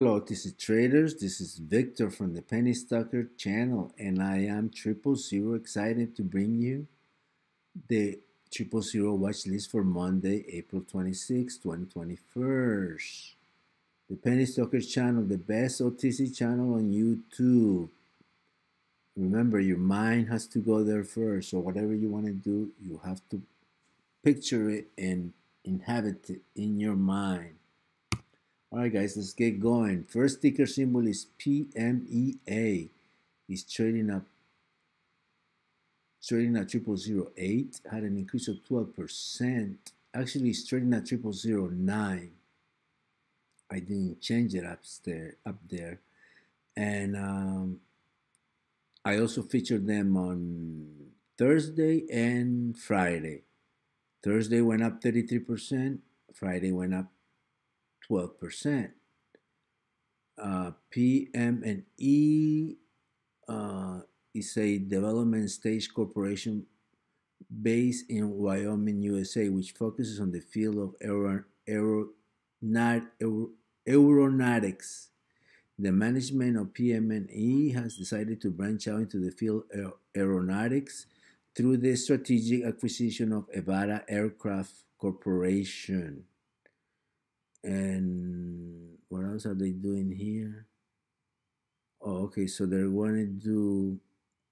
Hello, this is traders. This is Victor from the Penny Stalker channel, and I am triple zero excited to bring you the triple zero watch list for Monday, April 26, 2021. The Penny Stalker channel, the best OTC channel on YouTube. Remember, your mind has to go there first. So whatever you want to do, you have to picture it and inhabit it in your mind. All right, guys, let's get going. First ticker symbol is PMEA. It's trading up, trading at triple zero eight. Had an increase of twelve percent. Actually, it's trading at triple zero nine. I didn't change it upstairs up there, and um, I also featured them on Thursday and Friday. Thursday went up thirty three percent. Friday went up 12%. Uh, PM and E uh, is a development stage corporation based in Wyoming, USA, which focuses on the field of aero, aero, aero, aeronautics. The management of PM&E has decided to branch out into the field of aeronautics through the strategic acquisition of Evada Aircraft Corporation. And what else are they doing here? Oh, okay. So they're going to do.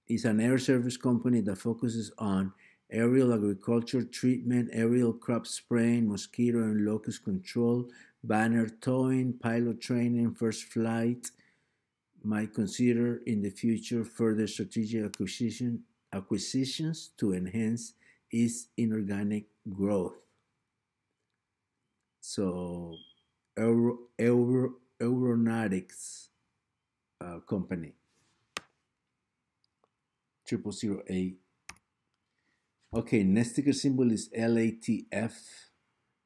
It's an air service company that focuses on aerial agriculture treatment, aerial crop spraying, mosquito and locust control, banner towing, pilot training, first flight. Might consider in the future further strategic acquisition acquisitions to enhance its inorganic growth. So, Euro, Euro, Aeronautics uh, Company, triple zero eight. Okay, next ticker symbol is LATF,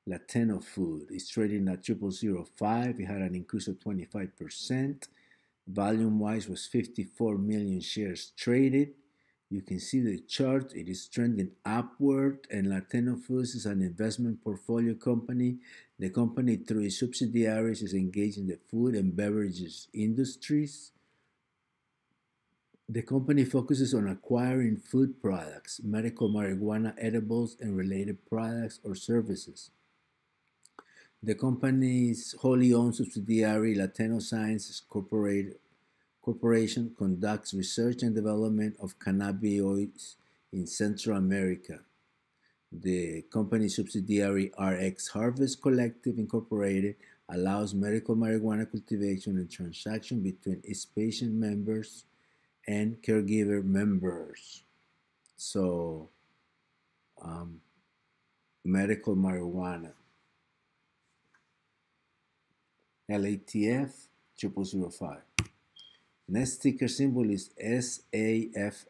Latteno Food. It's trading at triple zero five. It had an increase of 25%. Volume wise was 54 million shares traded. You can see the chart, it is trending upward, and Latteno Foods is an investment portfolio company. The company, through its subsidiaries, is engaged in the food and beverages industries. The company focuses on acquiring food products, medical marijuana edibles, and related products or services. The company's wholly owned subsidiary, Latteno Sciences Corporated, Corporation conducts research and development of cannabinoids in Central America. The company subsidiary RX Harvest Collective Incorporated allows medical marijuana cultivation and transaction between its patient members and caregiver members. So, um, medical marijuana. LATF 0005. Next ticker symbol is SAFS.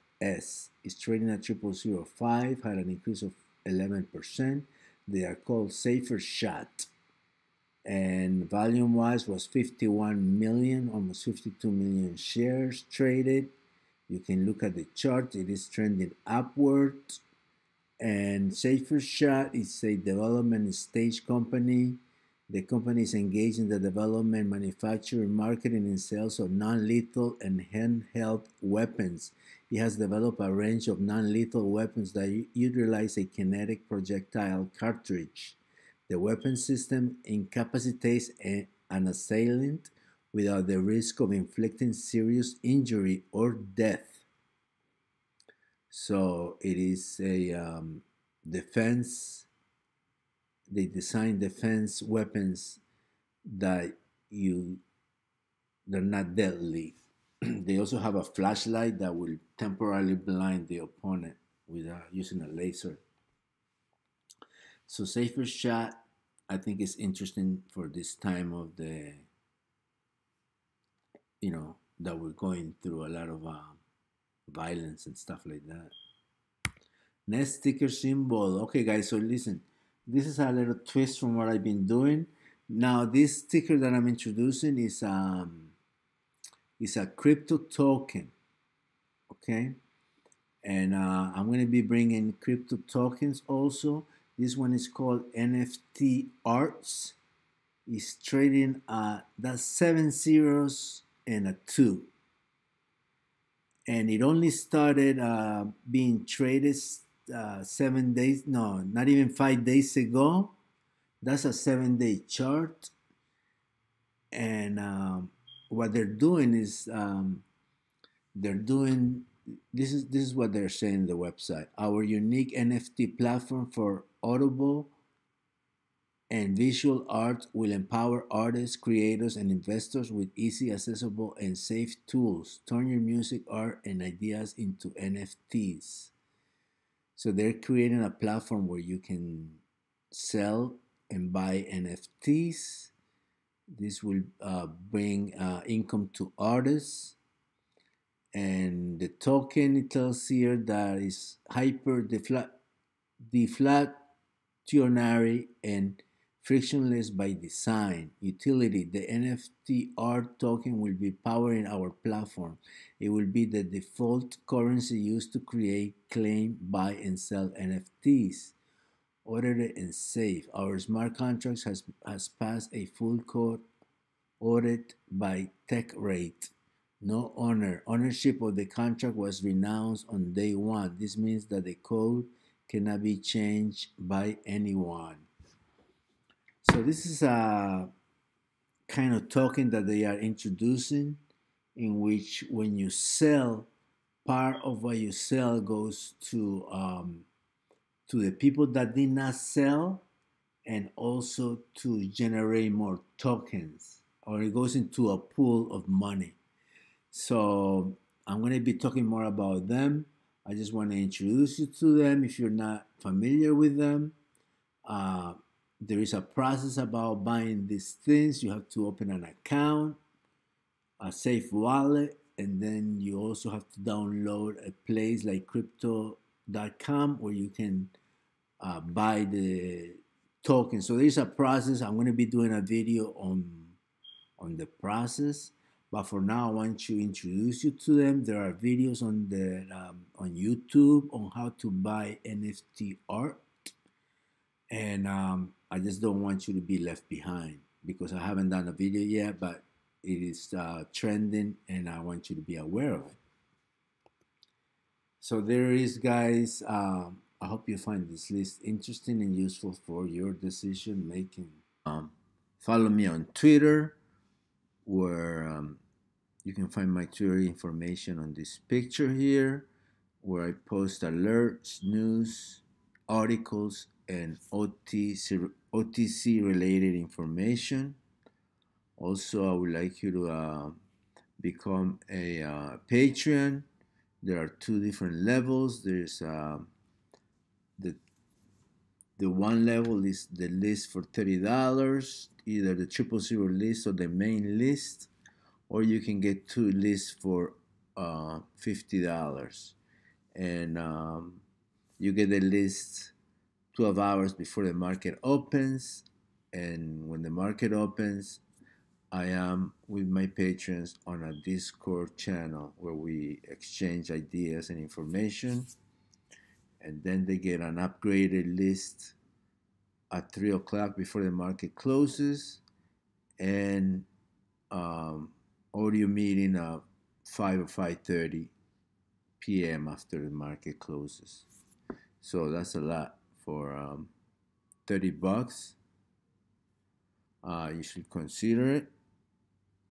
It's trading at 0005, had an increase of 11%. They are called Safer Shot. And volume wise was 51 million, almost 52 million shares traded. You can look at the chart, it is trending upward. And Safer Shot is a development stage company the company is engaged in the development, manufacturing, marketing, and sales of non-lethal and handheld weapons. It has developed a range of non-lethal weapons that utilize a kinetic projectile cartridge. The weapon system incapacitates an assailant without the risk of inflicting serious injury or death. So it is a um, defense they design defense weapons that you they're not deadly. they also have a flashlight that will temporarily blind the opponent without using a laser. So safer shot, I think is interesting for this time of the, you know, that we're going through a lot of um, violence and stuff like that. Next sticker symbol. Okay, guys, so listen this is a little twist from what I've been doing. Now this sticker that I'm introducing is um is a crypto token, okay? And uh, I'm going to be bringing crypto tokens also. This one is called NFT Arts. is trading at that's seven zeros and a two. And it only started uh, being traded uh, seven days, no, not even five days ago. That's a seven day chart. And um, what they're doing is um, they're doing this is this is what they're saying in the website. Our unique NFT platform for Audible and visual art will empower artists, creators, and investors with easy, accessible, and safe tools. Turn your music, art, and ideas into NFTs. So they're creating a platform where you can sell and buy NFTs. This will uh, bring uh, income to artists. And the token it tells here that is hyper deflationary and frictionless by design. Utility The NFT art token will be powering our platform. It will be the default currency used to create, claim, buy, and sell NFTs. Audited and safe. Our smart contracts has, has passed a full code audit by TechRate. No owner. Ownership of the contract was renounced on day one. This means that the code cannot be changed by anyone. So this is a kind of token that they are introducing in which when you sell, part of what you sell goes to um, to the people that did not sell and also to generate more tokens or it goes into a pool of money. So I'm going to be talking more about them. I just want to introduce you to them if you're not familiar with them. Uh, there is a process about buying these things. You have to open an account, a safe wallet, and then you also have to download a place like crypto.com where you can uh, buy the token. So there's a process. I'm going to be doing a video on on the process. But for now, I want to introduce you to them. There are videos on the um, on YouTube on how to buy NFT art, and um, I just don't want you to be left behind because I haven't done a video yet, but it is uh, trending and I want you to be aware of it. So there is, guys. Um, I hope you find this list interesting and useful for your decision making. Um, follow me on Twitter, where um, you can find my Twitter information on this picture here, where I post alerts, news, articles, and OTC, OTC related information. Also, I would like you to uh, become a uh, Patreon. There are two different levels. There's uh, the the one level is the list for thirty dollars, either the triple zero list or the main list, or you can get two lists for uh, fifty dollars, and um, you get the list 12 hours before the market opens. And when the market opens, I am with my patrons on a Discord channel where we exchange ideas and information. And then they get an upgraded list at 3 o'clock before the market closes and um, audio meeting at 5 or 5.30 p.m. after the market closes. So that's a lot for um, 30 bucks. Uh, you should consider it.